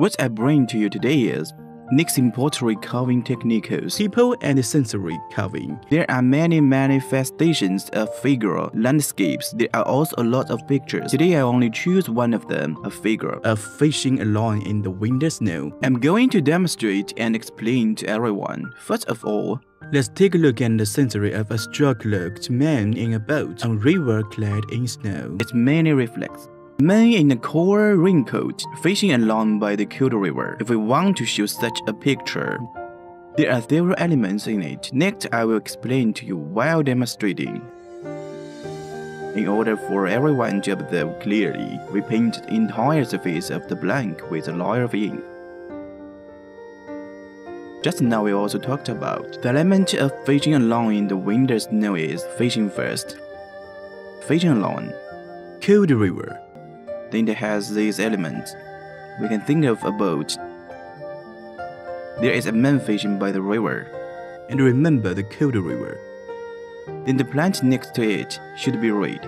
What I bring to you today is Nixing pottery carving techniques, people and scenery carving. There are many manifestations of figure landscapes. There are also a lot of pictures. Today I only choose one of them, a figure of fishing alone in the winter snow. I'm going to demonstrate and explain to everyone. First of all, Let's take a look at the sensory of a struck-looked man in a boat on river clad in snow. Its many reflects. Man in a cool raincoat, fishing along by the cold river. If we want to show such a picture, there are several elements in it. Next, I will explain to you while demonstrating. In order for everyone to observe clearly, we paint the entire surface of the blank with a layer of ink. Just now we also talked about the element of fishing along in the winter snow is fishing first. Fishing along. Cold river then it has these elements. We can think of a boat. There is a man fishing by the river. And remember the cold river. Then the plant next to it should be red.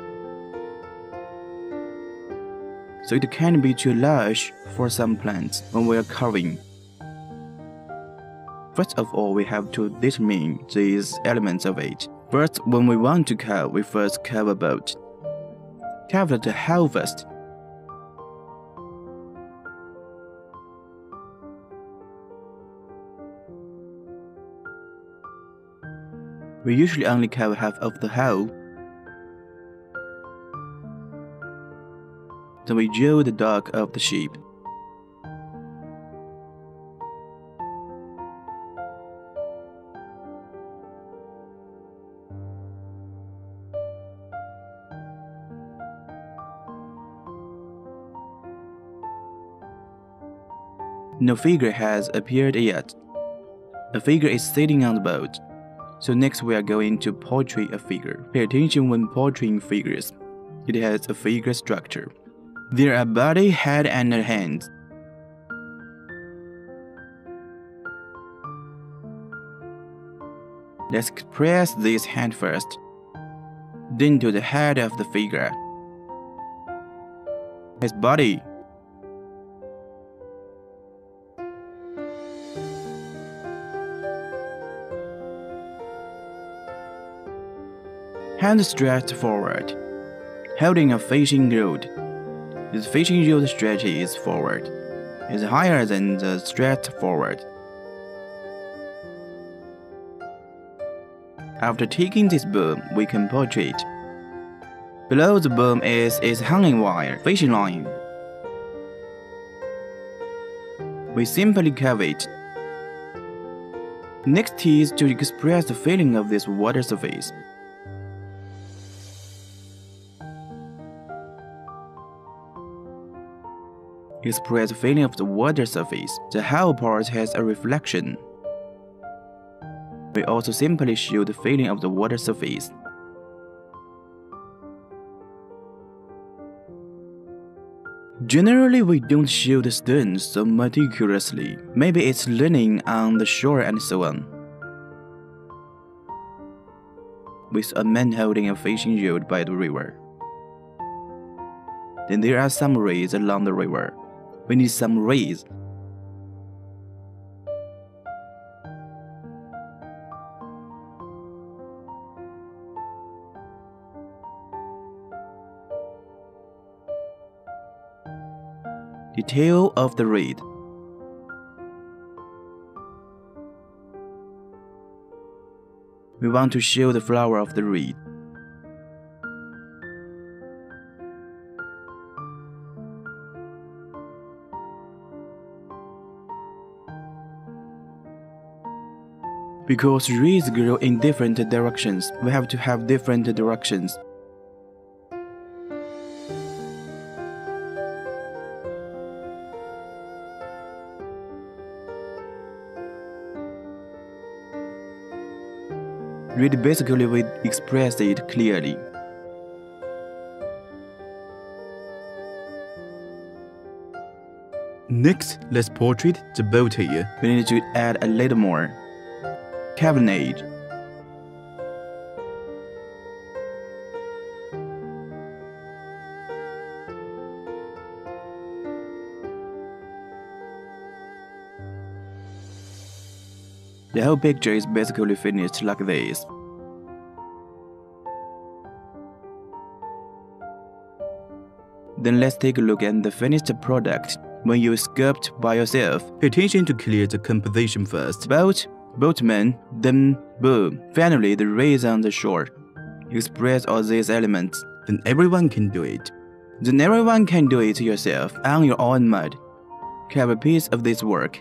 So it can be too large for some plants when we are carving. First of all, we have to determine these elements of it. First, when we want to carve, we first carve a boat. Carve the hull We usually only cover half of the hull. Then we draw the dock of the sheep. No figure has appeared yet. A figure is sitting on the boat. So next we are going to portray a figure. Pay attention when portraying figures. It has a figure structure. There are body, head, and hands. Let's press this hand first. Then to the head of the figure. His body Hand stretched forward, holding a fishing rod. The fishing rod stretches forward, is higher than the stretched forward. After taking this boom, we can portray it. Below the boom is its hanging wire, fishing line. We simply curve it. Next is to express the feeling of this water surface. Express the feeling of the water surface. The hull part has a reflection. We also simply show the feeling of the water surface. Generally, we don't show the stones so meticulously. Maybe it's leaning on the shore and so on. With a man holding a fishing rod by the river. Then there are some rays along the river. We need some rays. Detail of the reed. We want to show the flower of the reed. Because reeds grow in different directions, we have to have different directions. Reed basically we express it clearly. Next, let's portray the boat here. We need to add a little more cabinet The whole picture is basically finished like this. Then let's take a look at the finished product when you sculpt by yourself. Pay attention to clear the composition first. But boatman, then boom. Finally, the rays on the shore. Express all these elements, then everyone can do it. Then everyone can do it yourself on your own mud. Have a piece of this work